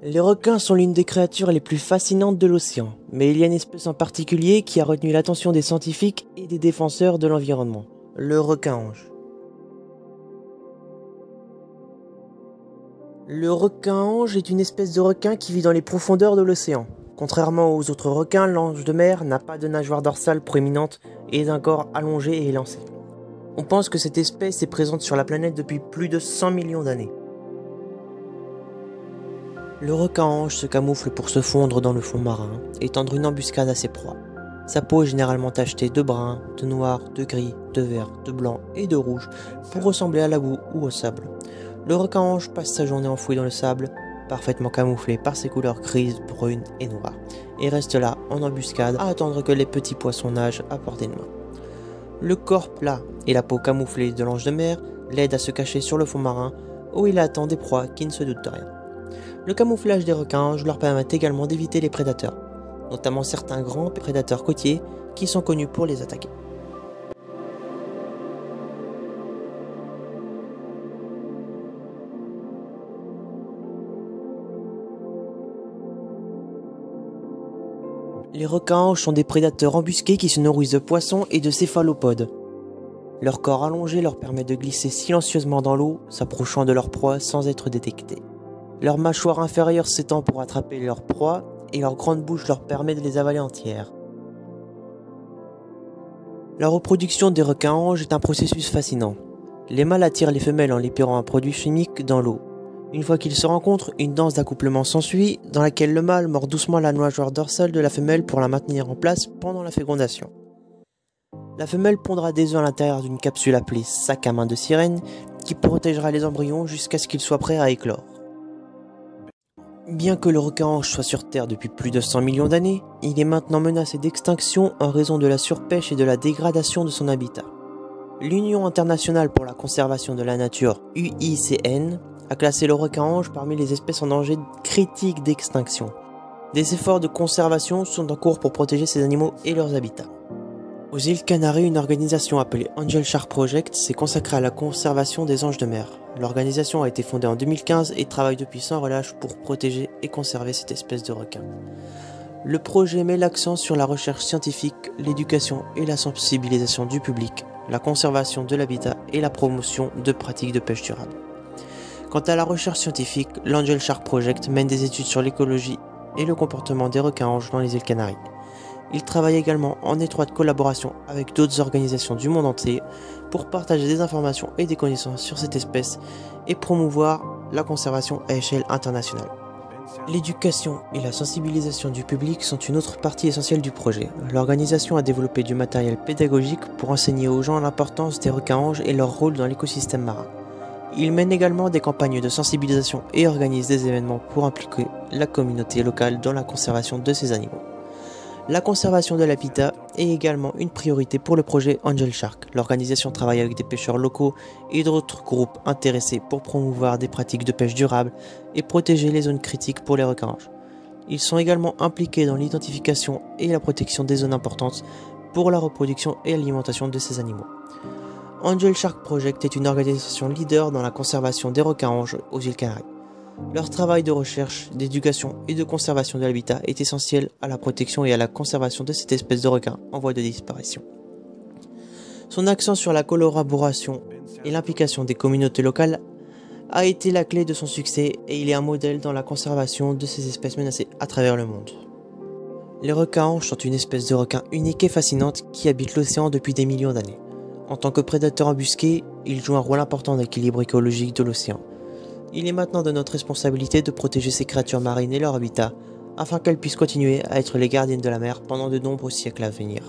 Les requins sont l'une des créatures les plus fascinantes de l'océan, mais il y a une espèce en particulier qui a retenu l'attention des scientifiques et des défenseurs de l'environnement, le requin-ange. Le requin-ange est une espèce de requin qui vit dans les profondeurs de l'océan. Contrairement aux autres requins, l'ange de mer n'a pas de nageoire dorsale proéminente et d'un corps allongé et élancé. On pense que cette espèce est présente sur la planète depuis plus de 100 millions d'années. Le requin-ange se camoufle pour se fondre dans le fond marin et tendre une embuscade à ses proies. Sa peau est généralement tachetée de brun, de noir, de gris, de vert, de blanc et de rouge pour ressembler à la boue ou au sable. Le requin-ange passe sa journée enfoui dans le sable, parfaitement camouflé par ses couleurs grises, brunes et noires, et reste là en embuscade à attendre que les petits poissons nagent à portée de main. Le corps plat et la peau camouflée de l'ange de mer l'aident à se cacher sur le fond marin où il attend des proies qui ne se doutent de rien. Le camouflage des requins leur permet également d'éviter les prédateurs, notamment certains grands prédateurs côtiers qui sont connus pour les attaquer. Les requins sont des prédateurs embusqués qui se nourrissent de poissons et de céphalopodes. Leur corps allongé leur permet de glisser silencieusement dans l'eau, s'approchant de leur proie sans être détectés. Leur mâchoire inférieure s'étend pour attraper leur proie et leur grande bouche leur permet de les avaler entières. La reproduction des requins-anges est un processus fascinant. Les mâles attirent les femelles en libérant un produit chimique dans l'eau. Une fois qu'ils se rencontrent, une danse d'accouplement s'ensuit, dans laquelle le mâle mord doucement la nageoire dorsale de la femelle pour la maintenir en place pendant la fécondation. La femelle pondra des œufs à l'intérieur d'une capsule appelée sac à main de sirène qui protégera les embryons jusqu'à ce qu'ils soient prêts à éclore. Bien que le requin-ange soit sur Terre depuis plus de 100 millions d'années, il est maintenant menacé d'extinction en raison de la surpêche et de la dégradation de son habitat. L'Union internationale pour la conservation de la nature, UICN, a classé le requin-ange parmi les espèces en danger critique d'extinction. Des efforts de conservation sont en cours pour protéger ces animaux et leurs habitats. Aux îles Canaries, une organisation appelée Angel Shark Project s'est consacrée à la conservation des anges de mer. L'organisation a été fondée en 2015 et travaille depuis sans relâche pour protéger et conserver cette espèce de requin. Le projet met l'accent sur la recherche scientifique, l'éducation et la sensibilisation du public, la conservation de l'habitat et la promotion de pratiques de pêche durable. Quant à la recherche scientifique, l'Angel Shark Project mène des études sur l'écologie et le comportement des requins-anges dans les îles Canaries. Il travaille également en étroite collaboration avec d'autres organisations du monde entier pour partager des informations et des connaissances sur cette espèce et promouvoir la conservation à échelle internationale. L'éducation et la sensibilisation du public sont une autre partie essentielle du projet. L'organisation a développé du matériel pédagogique pour enseigner aux gens l'importance des requins-anges et leur rôle dans l'écosystème marin. Il mène également des campagnes de sensibilisation et organise des événements pour impliquer la communauté locale dans la conservation de ces animaux. La conservation de l'habitat est également une priorité pour le projet Angel Shark. L'organisation travaille avec des pêcheurs locaux et d'autres groupes intéressés pour promouvoir des pratiques de pêche durable et protéger les zones critiques pour les requins. Ils sont également impliqués dans l'identification et la protection des zones importantes pour la reproduction et l'alimentation de ces animaux. Angel Shark Project est une organisation leader dans la conservation des requins-anges aux îles Canaries. Leur travail de recherche, d'éducation et de conservation de l'habitat est essentiel à la protection et à la conservation de cette espèce de requin en voie de disparition. Son accent sur la collaboration et l'implication des communautés locales a été la clé de son succès et il est un modèle dans la conservation de ces espèces menacées à travers le monde. Les requins sont une espèce de requin unique et fascinante qui habite l'océan depuis des millions d'années. En tant que prédateur embusqué, ils jouent un rôle important d'équilibre écologique de l'océan. Il est maintenant de notre responsabilité de protéger ces créatures marines et leur habitat, afin qu'elles puissent continuer à être les gardiennes de la mer pendant de nombreux siècles à venir.